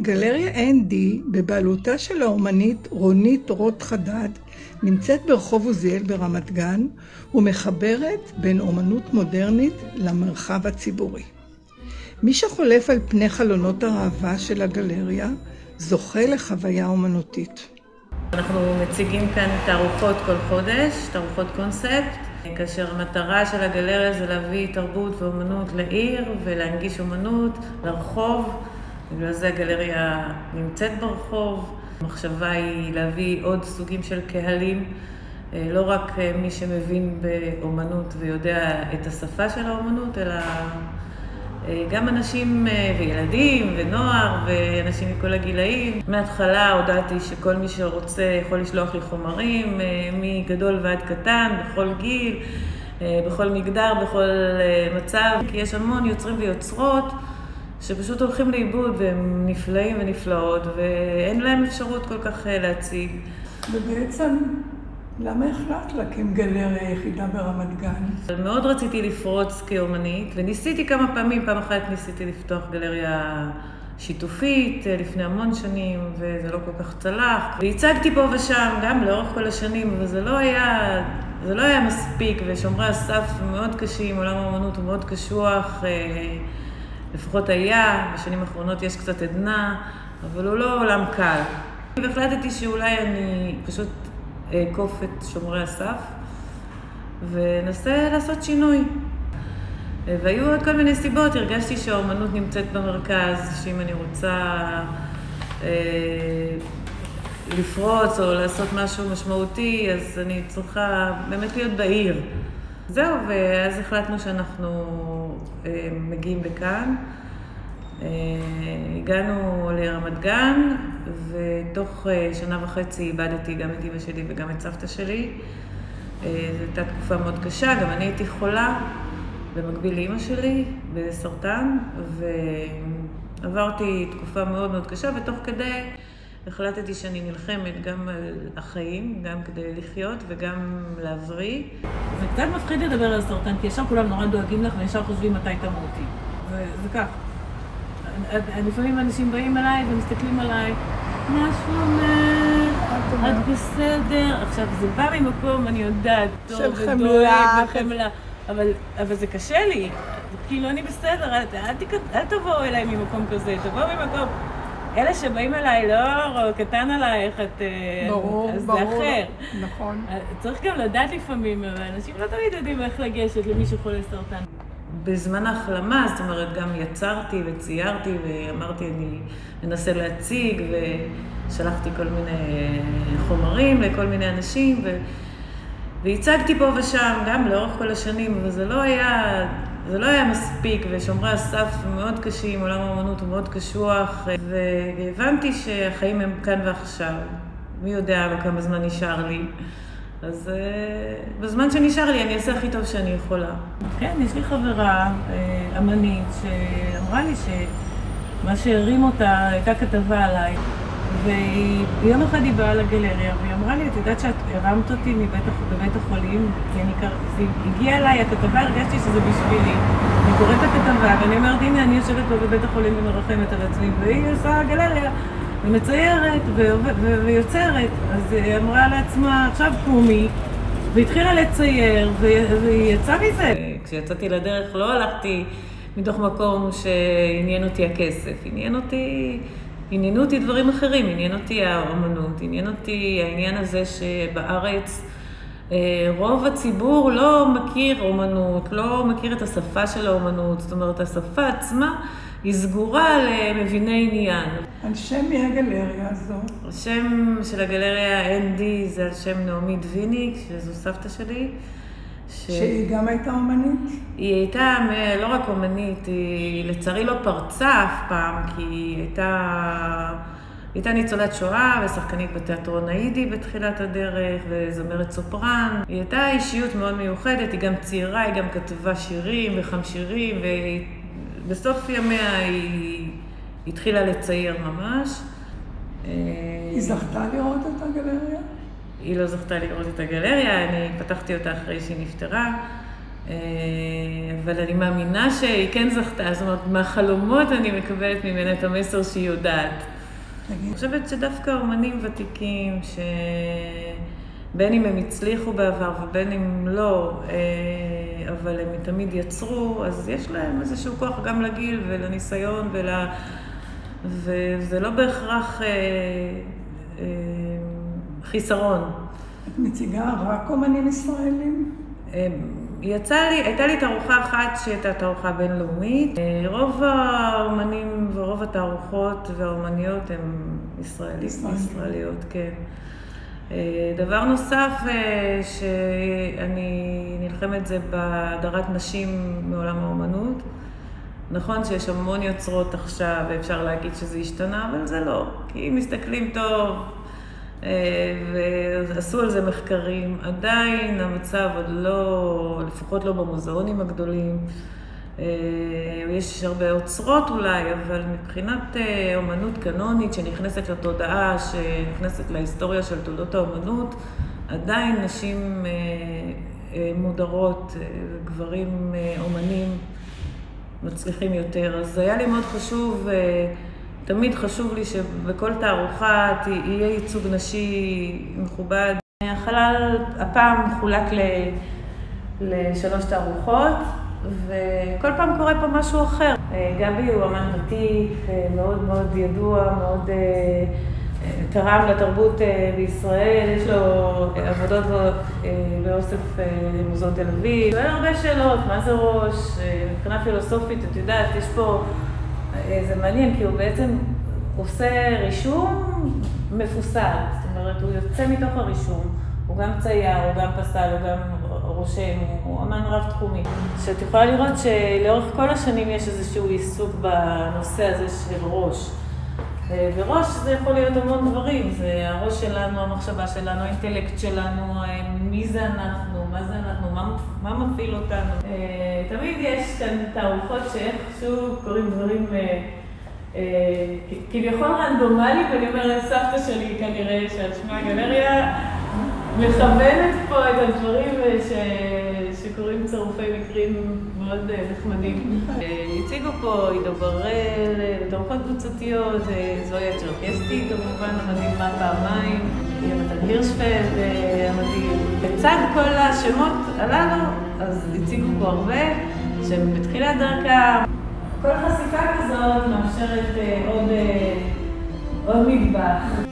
גלריה ND, בבעלותה של האומנית רונית רוט חדד, נמצאת ברחוב עוזיאל ברמת גן ומחברת בין אומנות מודרנית למרחב הציבורי. מי שחולף על פני חלונות הראווה של הגלריה, זוכה לחוויה אומנותית. אנחנו מציגים כאן תערוכות כל חודש, תערוכות קונספט, כאשר המטרה של הגלריה זה להביא תרבות ואומנות לעיר ולהנגיש אומנות לרחוב. בגלל זה הגלריה נמצאת ברחוב. המחשבה היא להביא עוד סוגים של קהלים, אה, לא רק מי שמבין באומנות ויודע את השפה של האומנות, אלא אה, גם אנשים אה, וילדים ונוער ואנשים מכל הגילאים. מההתחלה הודעתי שכל מי שרוצה יכול לשלוח לי חומרים, מגדול ועד קטן, בכל גיל, בכל מגדר, בכל מצב, כי יש המון יוצרים ויוצרות. שפשוט הולכים לאיבוד והם נפלאים ונפלאות ואין להם אפשרות כל כך להציג. ובעצם למה החלטת להקים גלריה יחידה ברמת גן? מאוד רציתי לפרוץ כאומנית, וניסיתי כמה פעמים, פעם אחת ניסיתי לפתוח גלריה שיתופית אה, לפני המון שנים, וזה לא כל כך צלח. והצגתי פה ושם, גם לאורך כל השנים, אבל זה לא היה, זה לא היה מספיק, ושומרי הסף מאוד קשים, עולם האמנות הוא מאוד קשוח, אה, לפחות היה, בשנים האחרונות יש קצת עדנה, אבל הוא לא עולם קל. והחלטתי שאולי אני פשוט אעקוף את שומרי הסף ואנסה לעשות שינוי. והיו עוד כל מיני סיבות, הרגשתי שהאומנות נמצאת במרכז, שאם אני רוצה אה, לפרוץ או לעשות משהו משמעותי, אז אני צריכה באמת להיות בעיר. זהו, ואז החלטנו שאנחנו מגיעים לכאן. אה, הגענו לרמת גן, ותוך אה, שנה וחצי איבדתי גם את אימא שלי וגם את סבתא שלי. זו הייתה תקופה מאוד קשה, גם אני הייתי חולה, במקביל לאימא שלי, בסרטן, ועברתי תקופה מאוד מאוד קשה, ותוך כדי החלטתי שאני נלחמת גם על החיים, גם כדי לחיות וגם להבריא. זה קצת מפחיד לדבר על סרטן, כי ישר כולם נורא דואגים לך וישר חושבים מתי תמותי. זה, זה כך. לפעמים אנשים באים אליי ומסתכלים עליי, מה שלומך? את בסדר? עכשיו, זה בא ממקום, אני יודעת, טוב ודואג וחמלה, אבל, אבל זה קשה לי. כאילו, אני בסדר, אל, אל, אל תבואו אליי ממקום כזה, תבואו ממקום... אלה שבאים אליי, לא קטן עלייך, את... אה, ברור, אז ברור. זה אחר. נכון. אה, צריך גם לדעת לפעמים, אבל אנשים לא תמיד יודעים איך לגשת למי שחולה סרטן. בזמן ההחלמה, זאת אומרת, גם יצרתי וציירתי ואמרתי, אני אנסה להציג, ושלחתי כל מיני חומרים לכל מיני אנשים, ו... והצגתי פה ושם, גם לאורך כל השנים, אבל זה לא היה זה לא היה מספיק, ושומרי הסף מאוד קשים, עולם האמנות הוא מאוד קשוח, והבנתי שהחיים הם כאן ועכשיו. מי יודע בכמה זמן נשאר לי. אז uh, בזמן שנשאר לי, אני אעשה הכי טוב שאני יכולה. כן, יש לי חברה uh, אמנית שאמרה לי שמה שהרים אותה הייתה כתבה עליי. ויום אחד היא באה לגלריה, והיא אמרה לי, את יודעת שאת הרמת אותי מבית, בבית החולים, כי אני קר... זה הגיע אליי, הכתבה, הרגשתי שזה בשבילי. אני קוראת את הכתבה, ואני אומרת, הנה, אני יושבת פה בבית החולים ומרחמת על עצמי, והיא עושה גלריה, ומציירת, ויוצרת. אז היא אמרה לעצמה, עכשיו קומי, והתחילה לצייר, והיא יצאה מזה. כשיצאתי לדרך לא הלכתי מתוך מקום שעניין אותי הכסף, עניין אותי... עניינו אותי דברים אחרים, עניין אותי האומנות, עניין אותי העניין הזה שבארץ רוב הציבור לא מכיר אומנות, לא מכיר את השפה של האומנות, זאת אומרת, השפה עצמה היא סגורה למביני עניין. על שם מי הגלריה הזו? השם של הגלריה ND זה על שם נעמי דוויניק, שזו סבתא שלי. ש... שהיא גם הייתה אומנית? היא הייתה לא רק אומנית, היא לצערי לא פרצה אף פעם, כי היא הייתה, הייתה ניצולת שואה ושחקנית בתיאטרון האידי בתחילת הדרך, וזמרת סופרן. היא הייתה אישיות מאוד מיוחדת, היא גם צעירה, היא גם כתבה שירים וחם שירים, ובסוף ימיה היא התחילה לצייר ממש. היא זכתה לראות את הגלריה? היא לא זכתה לראות את הגלריה, אני פתחתי אותה אחרי שהיא נפטרה. אבל אני מאמינה שהיא כן זכתה, זאת אומרת, מהחלומות אני מקבלת ממנה את המסר שהיא יודעת. אני חושבת שדווקא אומנים ותיקים, שבין אם הם הצליחו בעבר ובין אם לא, אבל הם תמיד יצרו, אז יש להם איזשהו כוח גם לגיל ולניסיון ול... וזה לא בהכרח אה, אה, חיסרון. את מציגה רק אומנים ישראלים? יצא לי, הייתה לי תערוכה אחת שהייתה תערוכה בינלאומית. אה, רוב האומנים ורוב התערוכות והאומניות הן ישראליות, ישראליות, כן. אה, דבר נוסף אה, שאני נלחמת זה בהדרת נשים מעולם האומנות. נכון שיש המון יוצרות עכשיו, ואפשר להגיד שזה השתנה, אבל זה לא. כי אם מסתכלים טוב, ועשו על זה מחקרים, עדיין המצב עוד לא, לפחות לא במוזיאונים הגדולים. יש הרבה אוצרות אולי, אבל מבחינת אומנות קנונית שנכנסת לתודעה, שנכנסת להיסטוריה של תולדות האומנות, עדיין נשים מודרות וגברים אומנים מצליחים יותר. אז היה לי מאוד חשוב, תמיד חשוב לי שבכל תערוכה יהיה ייצוג נשי מכובד. החלל הפעם מחולק לשלוש תערוכות. וכל פעם קורה פה משהו אחר. גבי הוא אמן ותיק, מאוד מאוד ידוע, מאוד תרם לתרבות בישראל, יש לו עבודות באוסף מוזיאון תל אביב. שואל הרבה שאלות, מה זה ראש, מבחינה פילוסופית, את יודעת, יש פה, זה מעניין, כי הוא בעצם עושה רישום מפוסל, זאת אומרת, הוא יוצא מתוך הרישום, הוא גם צייר, הוא גם פסל, הוא גם רושם, הוא אמן רב-תחומי. שאת יכולה לראות שלאורך כל השנים יש איזשהו עיסוק בנושא הזה של ראש. וראש זה יכול להיות המון דברים, זה הראש שלנו, המחשבה שלנו, האינטלקט שלנו, מי זה אנחנו, מה זה אנחנו, מה, מה מפעיל אותנו. תמיד יש כאן תערוכות שאיכשהו קורים דברים כביכול רנדומלי, ואני אומרת, סבתא שלי כנראה, שעל שמה גלריה, מכוונת פה את הדברים ש... שקורים צירופי מקרים מאוד נחמדים. הציגו פה עידו בראל, תערוכות קבוצתיות, זויה צ'רקסטי, כמובן המדהימה פעמיים, יונתן הירשפלד המדהים. לצד כל השמות הללו, אז הציגו פה הרבה, שהם בתחילת דרכם. כל חשיפה כזאת מאפשרת עוד, עוד נדבך.